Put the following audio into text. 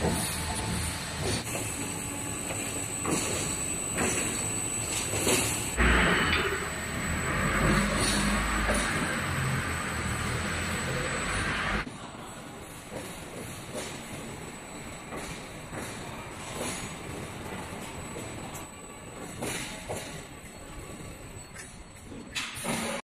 you